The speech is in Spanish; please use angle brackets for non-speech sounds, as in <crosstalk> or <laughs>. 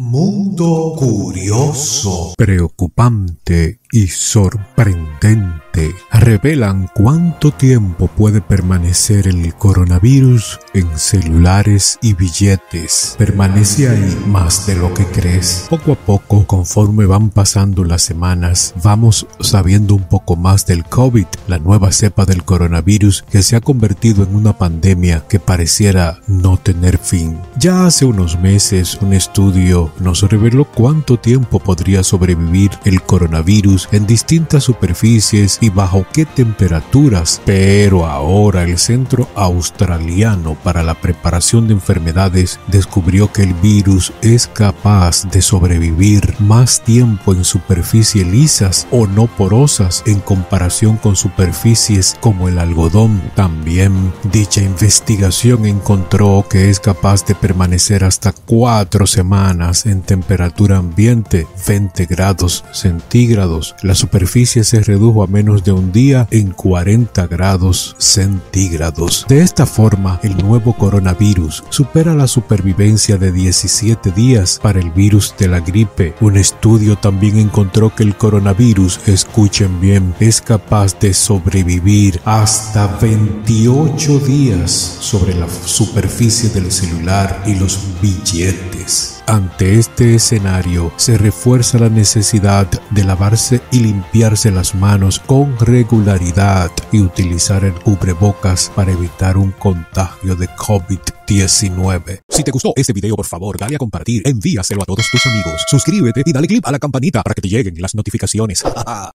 Mundo curioso, preocupante y sorprendente revelan cuánto tiempo puede permanecer el coronavirus en celulares y billetes. Permanece ahí más de lo que crees. Poco a poco, conforme van pasando las semanas, vamos sabiendo un poco más del COVID, la nueva cepa del coronavirus que se ha convertido en una pandemia que pareciera no tener fin. Ya hace unos meses un estudio nos reveló cuánto tiempo podría sobrevivir el coronavirus en distintas superficies y bajo qué temperaturas, pero ahora el Centro Australiano para la Preparación de Enfermedades descubrió que el virus es capaz de sobrevivir más tiempo en superficies lisas o no porosas en comparación con superficies como el algodón. También dicha investigación encontró que es capaz de permanecer hasta cuatro semanas en temperatura ambiente, 20 grados centígrados. La superficie se redujo a menos de un día en 40 grados centígrados. De esta forma, el nuevo coronavirus supera la supervivencia de 17 días para el virus de la gripe. Un estudio también encontró que el coronavirus, escuchen bien, es capaz de sobrevivir hasta 28 días sobre la superficie del celular y los billetes. Ante este escenario se refuerza la necesidad de lavarse y limpiarse las manos con regularidad y utilizar el cubrebocas para evitar un contagio de COVID-19. Si te gustó este video, por favor, dale a compartir, envíaselo a todos tus amigos, suscríbete y dale click a la campanita para que te lleguen las notificaciones. <laughs>